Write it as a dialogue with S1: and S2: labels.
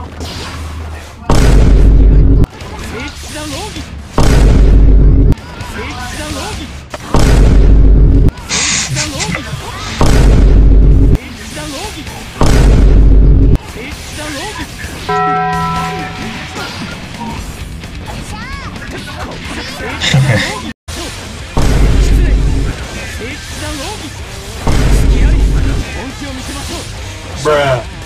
S1: 一段奥義一段奥義一段奥義一段奥義一段奥義失礼一段奥義隙あり本気を見せましょう
S2: Bruh.